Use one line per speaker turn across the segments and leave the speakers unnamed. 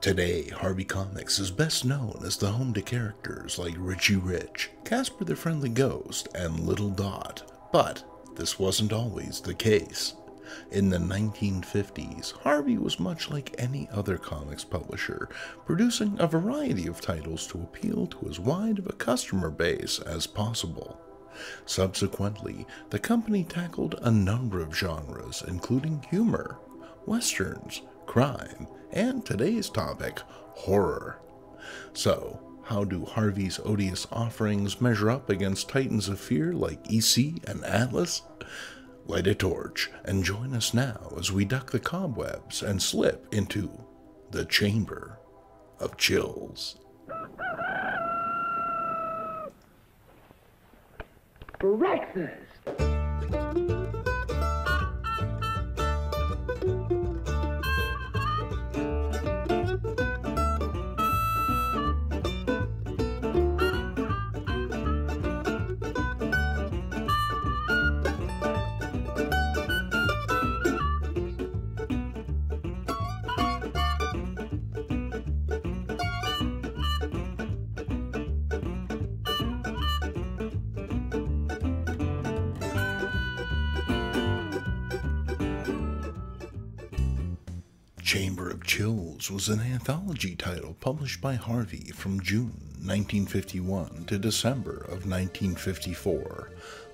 Today, Harvey Comics is best known as the home to characters like Richie Rich, Casper the Friendly Ghost, and Little Dot. But this wasn't always the case. In the 1950s, Harvey was much like any other comics publisher, producing a variety of titles to appeal to as wide of a customer base as possible. Subsequently, the company tackled a number of genres, including humor, westerns, crime, and today's topic, horror. So, how do Harvey's odious offerings measure up against titans of fear like EC and Atlas? Light a torch and join us now as we duck the cobwebs and slip into the Chamber of Chills.
Breakfast!
Was an anthology title published by Harvey from June 1951 to December of 1954.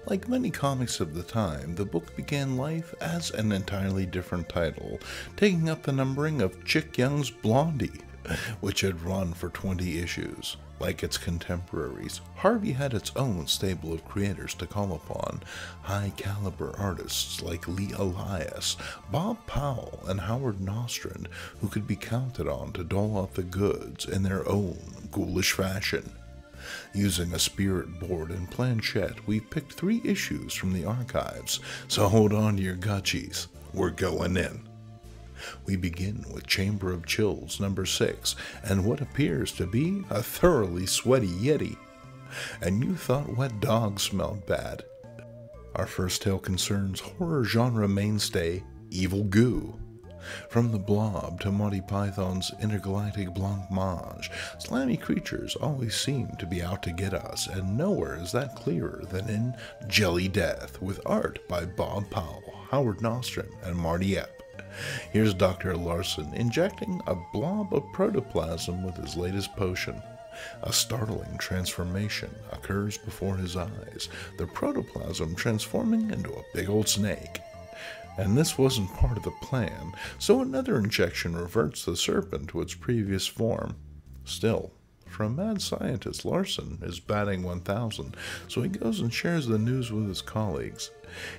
Like many comics of the time, the book began life as an entirely different title, taking up the numbering of Chick Young's Blondie, which had run for 20 issues. Like its contemporaries, Harvey had its own stable of creators to call upon high caliber artists like Lee Elias, Bob Powell, and Howard Nostrand, who could be counted on to dole out the goods in their own ghoulish fashion. Using a spirit board and planchette, we've picked three issues from the archives, so hold on to your gutchies. We're going in. We begin with Chamber of Chills number 6 and what appears to be a thoroughly sweaty Yeti. And you thought wet dogs smelled bad. Our first tale concerns horror genre mainstay Evil Goo. From the blob to Monty Python's intergalactic blancmange, slimy creatures always seem to be out to get us, and nowhere is that clearer than in Jelly Death, with art by Bob Powell, Howard Nostrand, and Marty Epp. Here's Dr. Larson injecting a blob of protoplasm with his latest potion. A startling transformation occurs before his eyes, the protoplasm transforming into a big old snake. And this wasn't part of the plan, so another injection reverts the serpent to its previous form. Still, a mad scientist, Larson is batting 1000, so he goes and shares the news with his colleagues.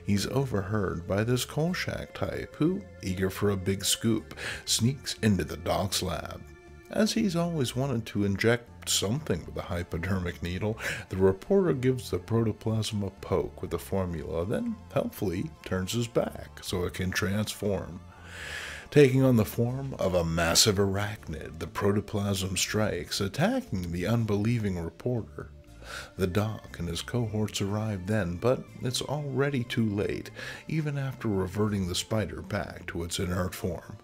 He's overheard by this Kolchak type who, eager for a big scoop, sneaks into the doc's lab. As he's always wanted to inject something with a hypodermic needle, the reporter gives the protoplasm a poke with the formula, then helpfully turns his back so it can transform. Taking on the form of a massive arachnid, the protoplasm strikes, attacking the unbelieving reporter. The doc and his cohorts arrive then, but it's already too late, even after reverting the spider back to its inert form.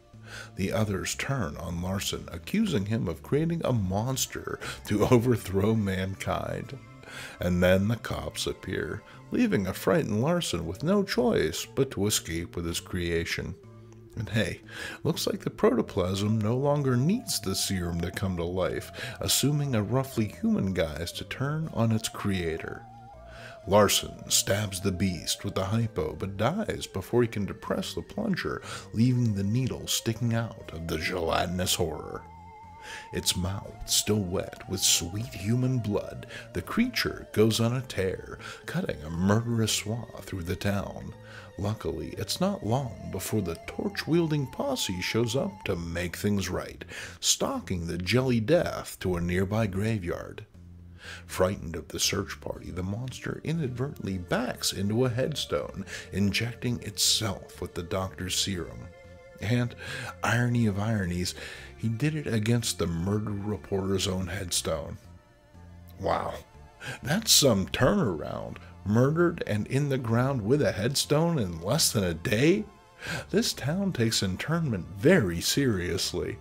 The others turn on Larson, accusing him of creating a monster to overthrow mankind. And then the cops appear, leaving a frightened Larson with no choice but to escape with his creation. And hey, looks like the protoplasm no longer needs the serum to come to life, assuming a roughly human guise to turn on its creator. Larson stabs the beast with the hypo but dies before he can depress the plunger, leaving the needle sticking out of the gelatinous horror. Its mouth still wet with sweet human blood, the creature goes on a tear, cutting a murderous swath through the town. Luckily, it's not long before the torch wielding posse shows up to make things right, stalking the Jelly Death to a nearby graveyard. Frightened of the search party, the monster inadvertently backs into a headstone, injecting itself with the doctor's serum. And, irony of ironies, he did it against the murder reporter's own headstone. Wow, that's some turnaround. Murdered and in the ground with a headstone in less than a day? This town takes internment very seriously.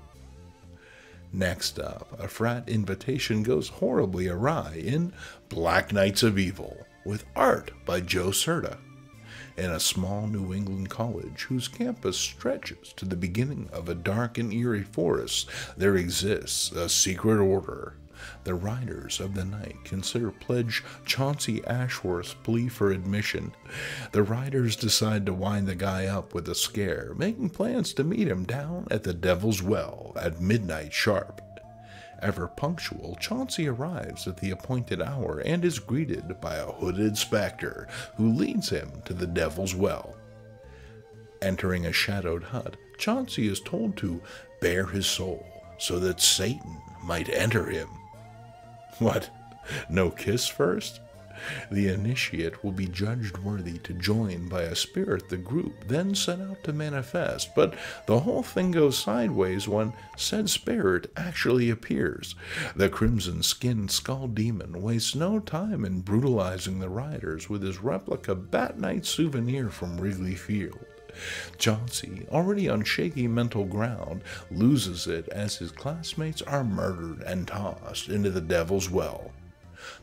Next up, a frat invitation goes horribly awry in Black Knights of Evil, with art by Joe Certa. In a small New England college whose campus stretches to the beginning of a dark and eerie forest, there exists a secret order the riders of the night consider pledge Chauncey Ashworth's plea for admission. The riders decide to wind the guy up with a scare, making plans to meet him down at the Devil's Well at midnight sharp. Ever punctual, Chauncey arrives at the appointed hour and is greeted by a hooded specter who leads him to the Devil's Well. Entering a shadowed hut, Chauncey is told to bare his soul so that Satan might enter him. What? No kiss first? The initiate will be judged worthy to join by a spirit the group then set out to manifest, but the whole thing goes sideways when said spirit actually appears. The crimson skinned skull demon wastes no time in brutalizing the riders with his replica Bat Knight souvenir from Wrigley Field. Chauncey, already on shaky mental ground, loses it as his classmates are murdered and tossed into the devil's well.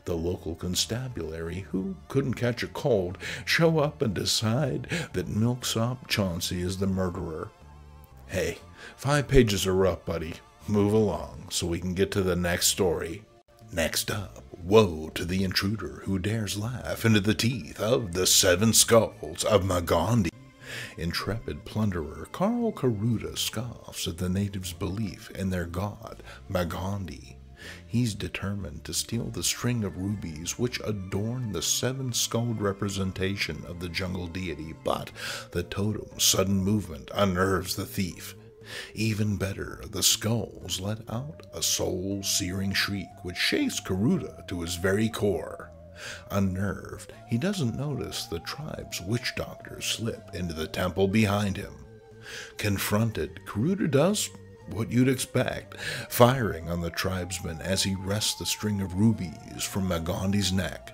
The local constabulary, who couldn't catch a cold, show up and decide that Milksop Chauncey is the murderer. Hey, five pages are up, buddy. Move along so we can get to the next story. Next up, woe to the intruder who dares laugh into the teeth of the seven skulls of Magondi. Intrepid plunderer Carl Karuta scoffs at the natives' belief in their god, Magondi. He's determined to steal the string of rubies which adorn the seven skulled representation of the jungle deity, but the totem's sudden movement unnerves the thief. Even better, the skulls let out a soul searing shriek which shakes Karuta to his very core. Unnerved, he doesn't notice the tribe's witch doctors slip into the temple behind him. Confronted, Karuta does what you'd expect, firing on the tribesman as he wrests the string of rubies from Magondi's neck.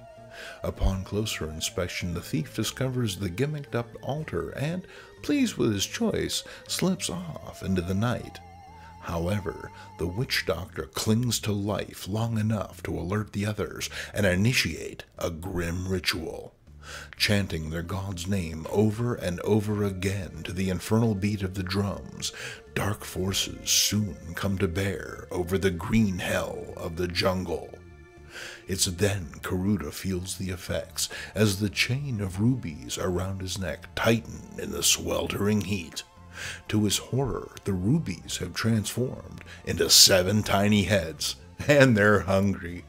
Upon closer inspection, the thief discovers the gimmicked up altar and, pleased with his choice, slips off into the night. However, the witch doctor clings to life long enough to alert the others and initiate a grim ritual. Chanting their god's name over and over again to the infernal beat of the drums, dark forces soon come to bear over the green hell of the jungle. It's then Karuta feels the effects as the chain of rubies around his neck tighten in the sweltering heat. To his horror, the rubies have transformed into seven tiny heads, and they're hungry.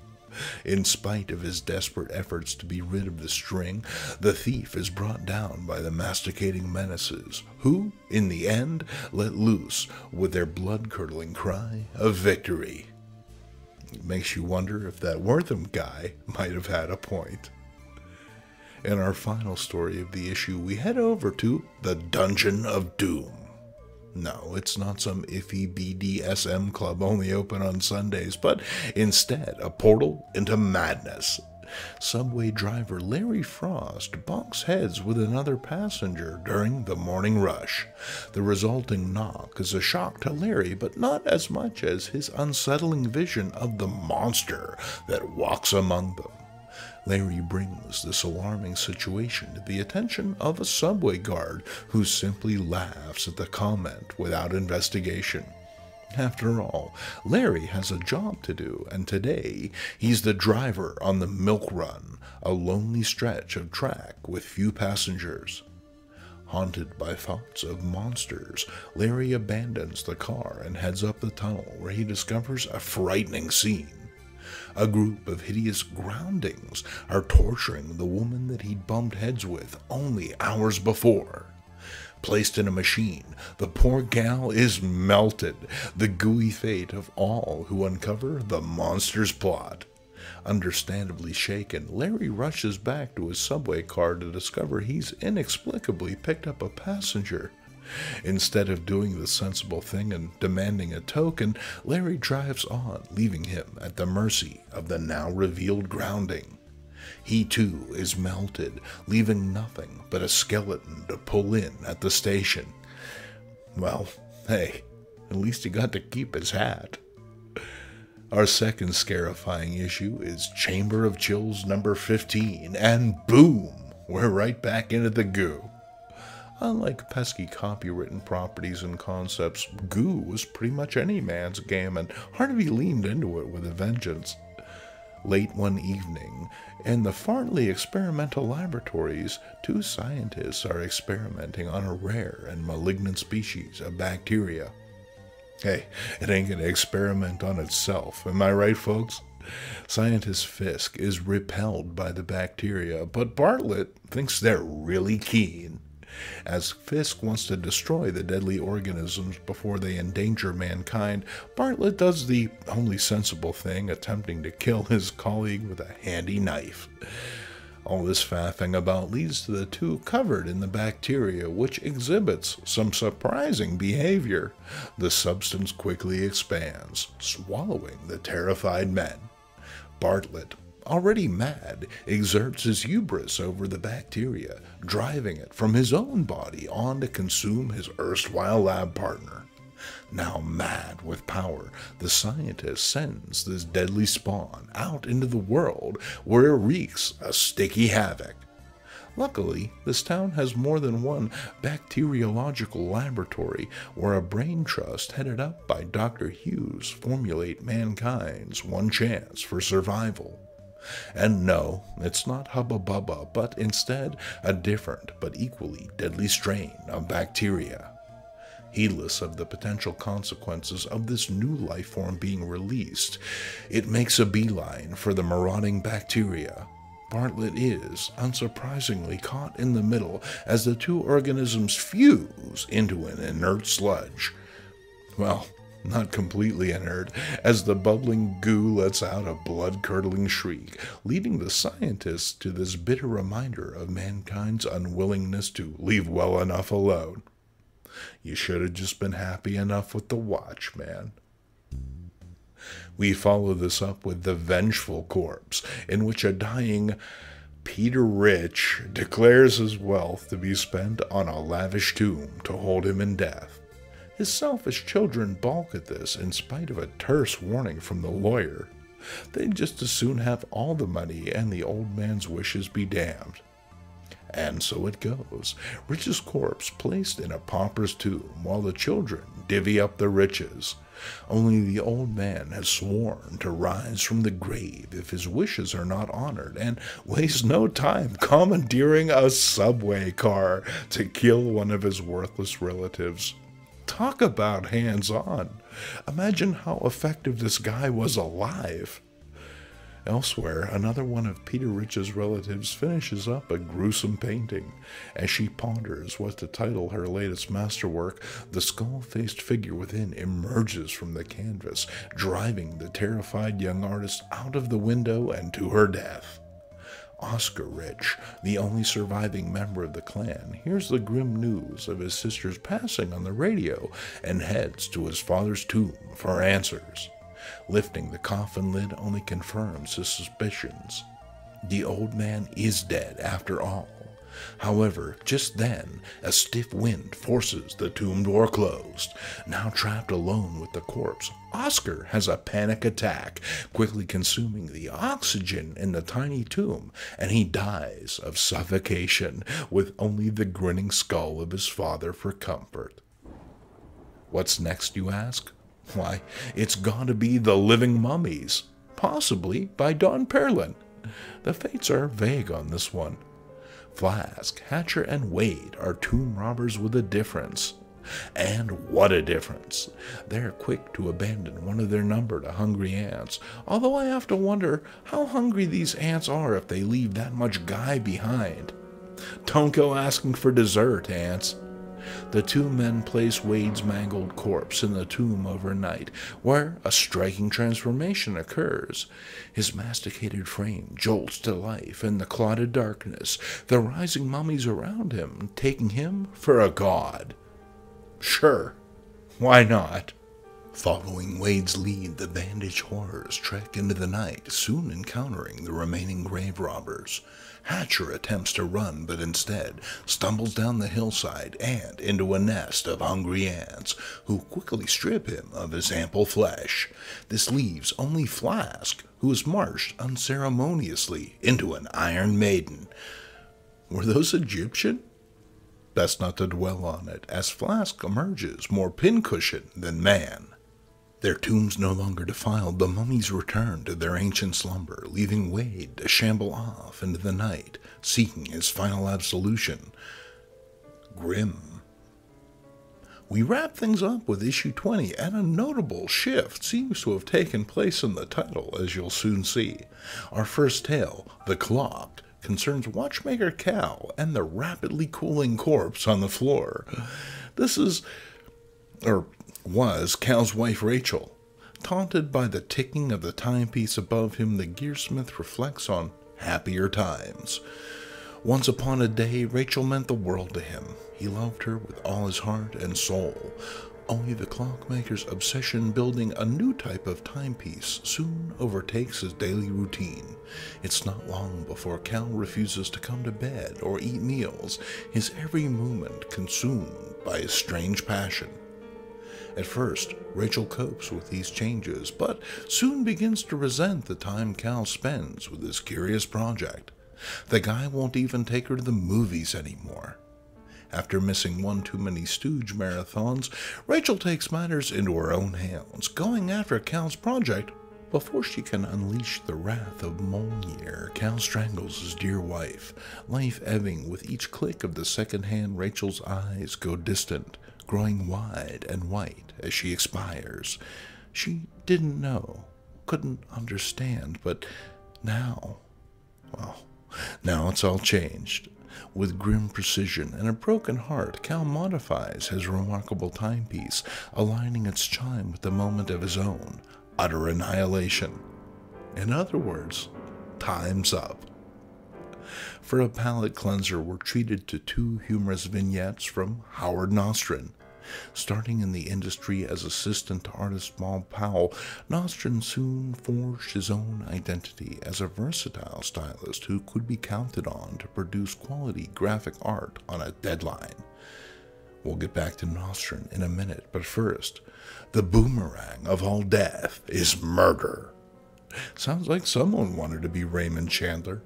In spite of his desperate efforts to be rid of the string, the thief is brought down by the masticating menaces, who, in the end, let loose with their blood curdling cry of victory. It makes you wonder if that Wertham guy might have had a point. In our final story of the issue, we head over to the Dungeon of Doom. No, it's not some iffy BDSM club only open on Sundays, but instead a portal into madness. Subway driver Larry Frost bunks heads with another passenger during the morning rush. The resulting knock is a shock to Larry, but not as much as his unsettling vision of the monster that walks among them. Larry brings this alarming situation to the attention of a subway guard who simply laughs at the comment without investigation. After all, Larry has a job to do, and today he's the driver on the Milk Run, a lonely stretch of track with few passengers. Haunted by thoughts of monsters, Larry abandons the car and heads up the tunnel where he discovers a frightening scene. A group of hideous groundlings are torturing the woman that he'd bumped heads with only hours before. Placed in a machine, the poor gal is melted, the gooey fate of all who uncover the monster's plot. Understandably shaken, Larry rushes back to his subway car to discover he's inexplicably picked up a passenger. Instead of doing the sensible thing and demanding a token, Larry drives on, leaving him at the mercy of the now revealed groundling. He too is melted, leaving nothing but a skeleton to pull in at the station. Well, hey, at least he got to keep his hat. Our second scarifying issue is Chamber of Chills number 15, and boom, we're right back into the goo. Unlike pesky copywritten properties and concepts, goo was pretty much any man's game, and Harvey leaned into it with a vengeance. Late one evening, in the Fartley Experimental Laboratories, two scientists are experimenting on a rare and malignant species of bacteria. Hey, it ain't gonna experiment on itself, am I right, folks? Scientist Fisk is repelled by the bacteria, but Bartlett thinks they're really keen. As Fisk wants to destroy the deadly organisms before they endanger mankind, Bartlett does the only sensible thing, attempting to kill his colleague with a handy knife. All this faffing about leads to the two covered in the bacteria, which exhibits some surprising behavior. The substance quickly expands, swallowing the terrified men. Bartlett, already mad, exerts his hubris over the bacteria, driving it from his own body on to consume his erstwhile lab partner. Now mad with power, the scientist sends this deadly spawn out into the world where it wreaks a sticky havoc. Luckily, this town has more than one bacteriological laboratory where a brain trust headed up by Dr. Hughes formulate mankind's one chance for survival. And no, it's not Hubba Bubba, but instead a different but equally deadly strain of bacteria. Heedless of the potential consequences of this new life form being released, it makes a beeline for the marauding bacteria. Bartlett is, unsurprisingly, caught in the middle as the two organisms fuse into an inert sludge. Well, not completely inert, as the bubbling goo lets out a blood curdling shriek, leading the scientists to this bitter reminder of mankind's unwillingness to leave well enough alone. You should have just been happy enough with the watch, man. We follow this up with The Vengeful Corpse, in which a dying Peter Rich declares his wealth to be spent on a lavish tomb to hold him in death. His selfish children balk at this in spite of a terse warning from the lawyer. They'd just as soon have all the money and the old man's wishes be damned. And so it goes. Rich's corpse placed in a pauper's tomb while the children divvy up the riches. Only the old man has sworn to rise from the grave if his wishes are not honored, and wastes no time commandeering a subway car to kill one of his worthless relatives. Talk about hands on. Imagine how effective this guy was alive. Elsewhere, another one of Peter Rich's relatives finishes up a gruesome painting. As she ponders what to title her latest masterwork, the skull faced figure within emerges from the canvas, driving the terrified young artist out of the window and to her death. Oscar Rich, the only surviving member of the clan, hears the grim news of his sister's passing on the radio and heads to his father's tomb for answers. Lifting the coffin lid only confirms his suspicions. The old man is dead after all. However, just then, a stiff wind forces the tomb door closed. Now trapped alone with the corpse, Oscar has a panic attack, quickly consuming the oxygen in the tiny tomb, and he dies of suffocation with only the grinning skull of his father for comfort. What's next, you ask? Why, it's got to be The Living Mummies, possibly by Don Perlin. The fates are vague on this one. Flask, Hatcher, and Wade are tomb robbers with a difference. And what a difference! They're quick to abandon one of their number to hungry ants, although I have to wonder how hungry these ants are if they leave that much guy behind. Don't go asking for dessert, ants. The two men place Wade's mangled corpse in the tomb overnight, where a striking transformation occurs. His masticated frame jolts to life in the clotted darkness, the rising mummies around him taking him for a god. Sure, why not? Following Wade's lead, the bandaged horrors trek into the night, soon encountering the remaining grave robbers. Hatcher attempts to run, but instead stumbles down the hillside and into a nest of hungry ants, who quickly strip him of his ample flesh. This leaves only Flask, who is marched unceremoniously into an Iron Maiden. Were those Egyptian? Best not to dwell on it, as Flask emerges more pincushion than man. Their tombs no longer defiled, the mummies return to their ancient slumber, leaving Wade to shamble off into the night, seeking his final absolution. Grim. We wrap things up with issue 20, and a notable shift seems to have taken place in the title, as you'll soon see. Our first tale, The Clock, concerns watchmaker Cal and the rapidly cooling corpse on the floor. This is, or was Cal's wife Rachel. Taunted by the ticking of the timepiece above him, the gearsmith reflects on happier times. Once upon a day, Rachel meant the world to him. He loved her with all his heart and soul. Only the clockmaker's obsession building a new type of timepiece soon overtakes his daily routine. It's not long before Cal refuses to come to bed or eat meals, his every moment consumed by his strange passion. At first, Rachel copes with these changes, but soon begins to resent the time Cal spends with this curious project. The guy won't even take her to the movies anymore. After missing one too many Stooge marathons, Rachel takes matters into her own hands, going after Cal's project before she can unleash the wrath of Mjolnir, Cal strangles his dear wife, life ebbing with each click of the second hand Rachel's eyes go distant, growing wide and white as she expires. She didn't know, couldn't understand, but now, well, now it's all changed. With grim precision and a broken heart, Cal modifies his remarkable timepiece, aligning its chime with the moment of his own utter annihilation. In other words, time's up. For a palate cleanser, we're treated to two humorous vignettes from Howard Nostrand, Starting in the industry as assistant to artist Bob Powell, Nostrand soon forged his own identity as a versatile stylist who could be counted on to produce quality graphic art on a deadline. We'll get back to Nostrand in a minute, but first, the boomerang of all death is murder. Sounds like someone wanted to be Raymond Chandler.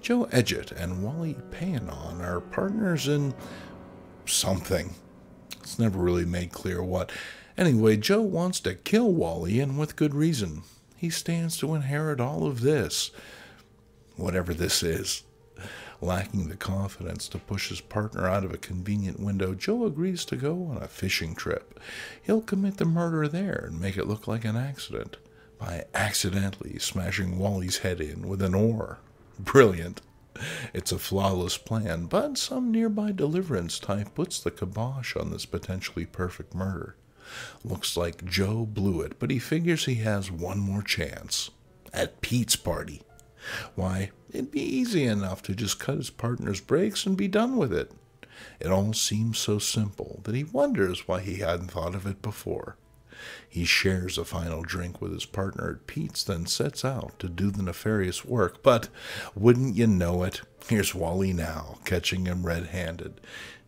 Joe Edgett and Wally Payanon are partners in something. It's never really made clear what. Anyway, Joe wants to kill Wally, and with good reason. He stands to inherit all of this, whatever this is. Lacking the confidence to push his partner out of a convenient window, Joe agrees to go on a fishing trip. He'll commit the murder there and make it look like an accident by accidentally smashing Wally's head in with an oar. Brilliant. It's a flawless plan, but some nearby deliverance type puts the kibosh on this potentially perfect murder. Looks like Joe blew it, but he figures he has one more chance. At Pete's party. Why, it'd be easy enough to just cut his partner's brakes and be done with it. It all seems so simple that he wonders why he hadn't thought of it before. He shares a final drink with his partner at Pete's, then sets out to do the nefarious work. But wouldn't you know it, here's Wally now, catching him red handed.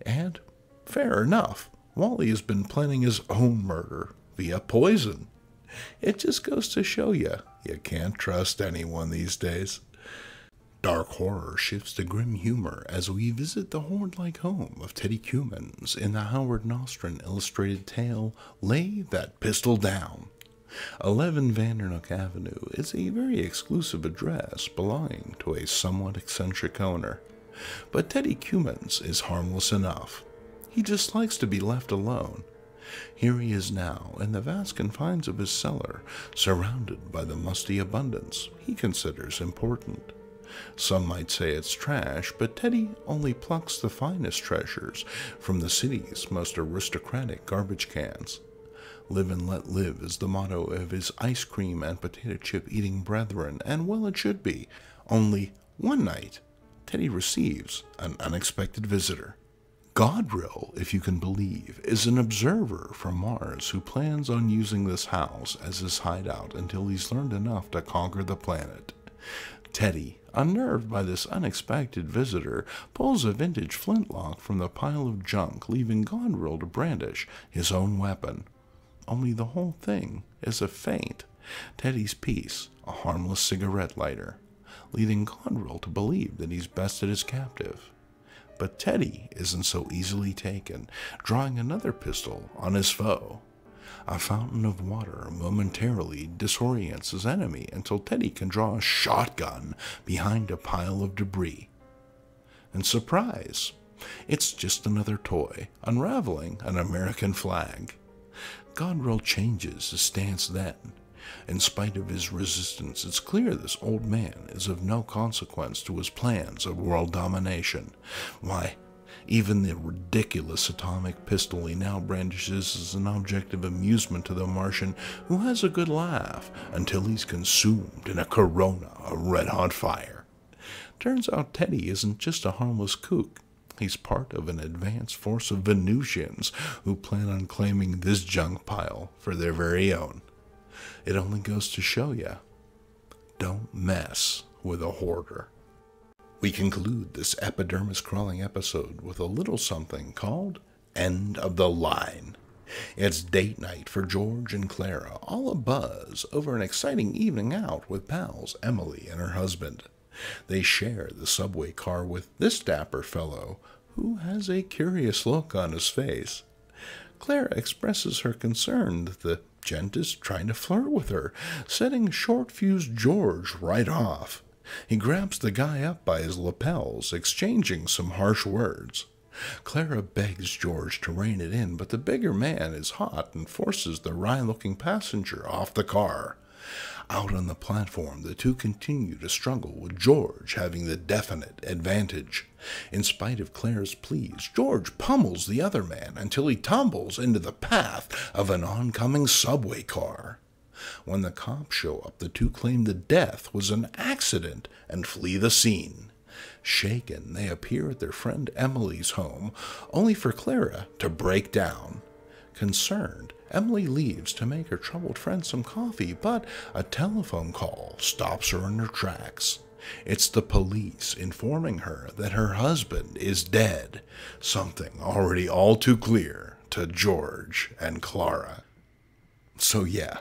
And fair enough, Wally has been planning his own murder via poison. It just goes to show you, you can't trust anyone these days. Dark horror shifts to grim humor as we visit the hoard like home of Teddy Cummins in the Howard Nostrand illustrated tale Lay That Pistol Down. 11 Vandernook Avenue is a very exclusive address belonging to a somewhat eccentric owner. But Teddy Cummins is harmless enough. He just likes to be left alone. Here he is now in the vast confines of his cellar, surrounded by the musty abundance he considers important. Some might say it's trash, but Teddy only plucks the finest treasures from the city's most aristocratic garbage cans. Live and let live is the motto of his ice cream and potato chip eating brethren, and well it should be. Only one night, Teddy receives an unexpected visitor. Godrill, if you can believe, is an observer from Mars who plans on using this house as his hideout until he's learned enough to conquer the planet. Teddy, unnerved by this unexpected visitor, pulls a vintage flintlock from the pile of junk, leaving Godrill to brandish his own weapon. Only the whole thing is a feint. Teddy's piece, a harmless cigarette lighter, leading Godrill to believe that he's bested his captive. But Teddy isn't so easily taken, drawing another pistol on his foe. A fountain of water momentarily disorients his enemy until Teddy can draw a shotgun behind a pile of debris. And surprise! It's just another toy, unraveling an American flag. Godrill changes his stance then. In spite of his resistance, it's clear this old man is of no consequence to his plans of world domination. Why, even the ridiculous atomic pistol he now brandishes is an object of amusement to the Martian who has a good laugh until he's consumed in a corona of red hot fire. Turns out Teddy isn't just a harmless kook. He's part of an advanced force of Venusians who plan on claiming this junk pile for their very own. It only goes to show you don't mess with a hoarder. We conclude this epidermis crawling episode with a little something called End of the Line. It's date night for George and Clara, all abuzz over an exciting evening out with pals Emily and her husband. They share the subway car with this dapper fellow, who has a curious look on his face. Clara expresses her concern that the gent is trying to flirt with her, setting short fused George right off. He grabs the guy up by his lapels, exchanging some harsh words. Clara begs George to rein it in, but the bigger man is hot and forces the wry looking passenger off the car. Out on the platform, the two continue to struggle, with George having the definite advantage. In spite of Clara's pleas, George pummels the other man until he tumbles into the path of an oncoming subway car. When the cops show up, the two claim the death was an accident and flee the scene. Shaken, they appear at their friend Emily's home, only for Clara to break down. Concerned, Emily leaves to make her troubled friend some coffee, but a telephone call stops her in her tracks. It's the police informing her that her husband is dead, something already all too clear to George and Clara. So, yeah,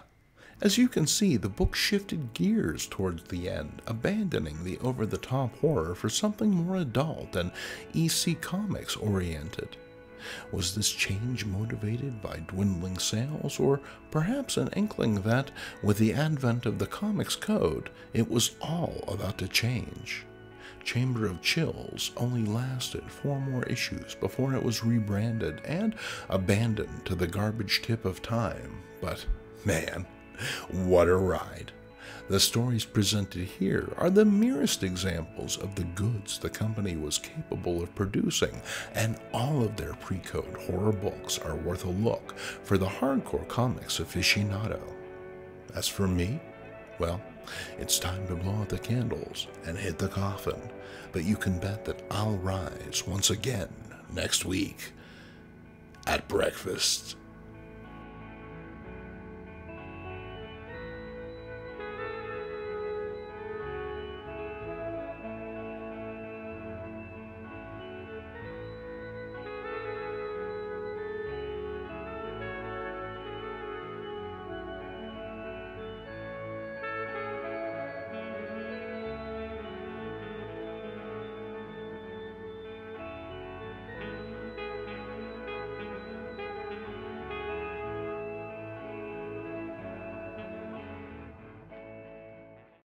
as you can see, the book shifted gears towards the end, abandoning the over the top horror for something more adult and EC Comics oriented. Was this change motivated by dwindling sales, or perhaps an inkling that, with the advent of the Comics Code, it was all about to change? Chamber of Chills only lasted four more issues before it was rebranded and abandoned to the garbage tip of time. But man, what a ride! The stories presented here are the merest examples of the goods the company was capable of producing, and all of their pre code horror books are worth a look for the hardcore comics aficionado. As for me, well, it's time to blow out the candles and hit the coffin, but you can bet that I'll rise once again next week at breakfast.